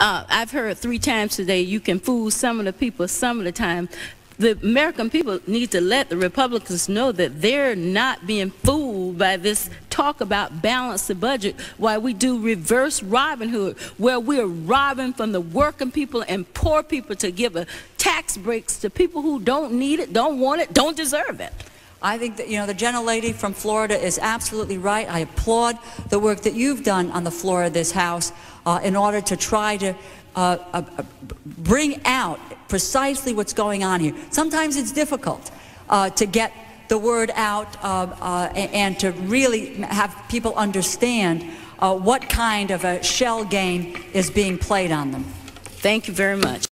uh, I've heard three times today you can fool some of the people some of the time. The American people need to let the Republicans know that they're not being fooled by this talk about balance the budget while we do reverse Robin Hood, where we're robbing from the working people and poor people to give a tax breaks to people who don't need it, don't want it, don't deserve it. I think that, you know, the gentlelady from Florida is absolutely right. I applaud the work that you've done on the floor of this House uh, in order to try to uh, uh, bring out precisely what's going on here. Sometimes it's difficult uh, to get the word out uh, uh, and to really have people understand what kind of a shell game is being played on them. Thank you very much.